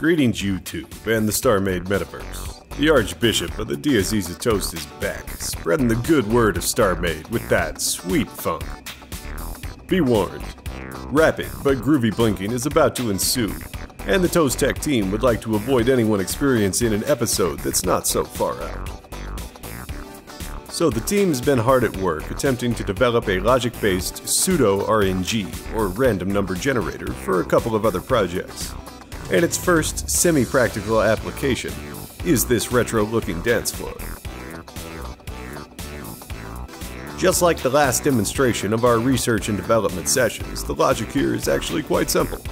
Greetings, YouTube and the StarMade Metaverse. The Archbishop of the Diocese Toast is back, spreading the good word of StarMade with that sweet funk. Be warned, rapid but groovy blinking is about to ensue, and the Toast Tech team would like to avoid anyone experiencing an episode that's not so far out. So the team's been hard at work attempting to develop a logic-based pseudo RNG, or random number generator, for a couple of other projects and its first semi-practical application is this retro-looking dance floor. Just like the last demonstration of our research and development sessions, the logic here is actually quite simple.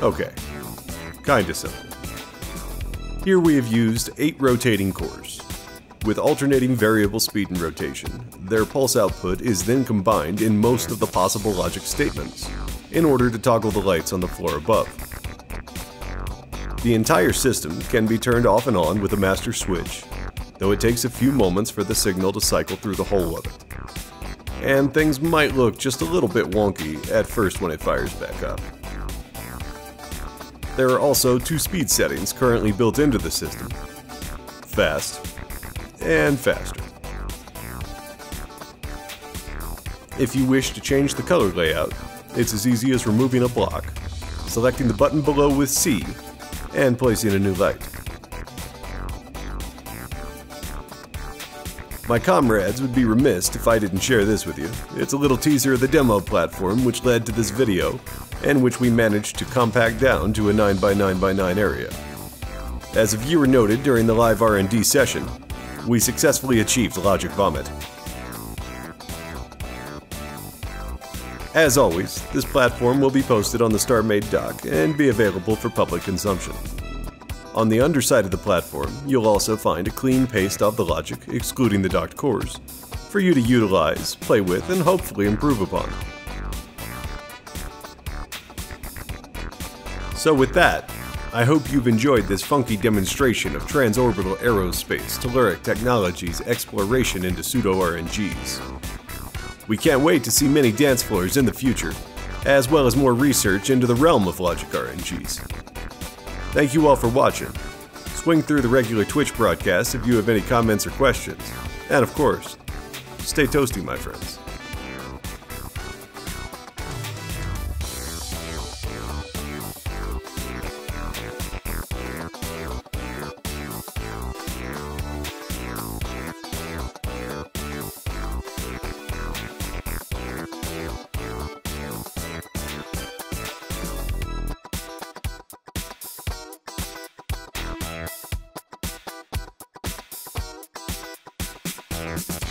Okay, kinda simple. Here we have used 8 rotating cores. With alternating variable speed and rotation, their pulse output is then combined in most of the possible logic statements, in order to toggle the lights on the floor above. The entire system can be turned off and on with a master switch, though it takes a few moments for the signal to cycle through the whole of it. And things might look just a little bit wonky at first when it fires back up. There are also two speed settings currently built into the system. Fast and faster. If you wish to change the color layout, it's as easy as removing a block, selecting the button below with C, and placing a new light. My comrades would be remiss if I didn't share this with you. It's a little teaser of the demo platform which led to this video, and which we managed to compact down to a 9x9x9 area. As a viewer noted during the live R&D session, we successfully achieved Logic Vomit. As always, this platform will be posted on the StarMade Dock and be available for public consumption. On the underside of the platform, you'll also find a clean paste of the logic, excluding the docked cores, for you to utilize, play with, and hopefully improve upon. So with that, I hope you've enjoyed this funky demonstration of transorbital aerospace Telluric Technologies' exploration into pseudo-RNGs. We can't wait to see many dance floors in the future, as well as more research into the realm of logic RNGs. Thank you all for watching. Swing through the regular Twitch broadcast if you have any comments or questions. And of course, stay toasty, my friends. Thank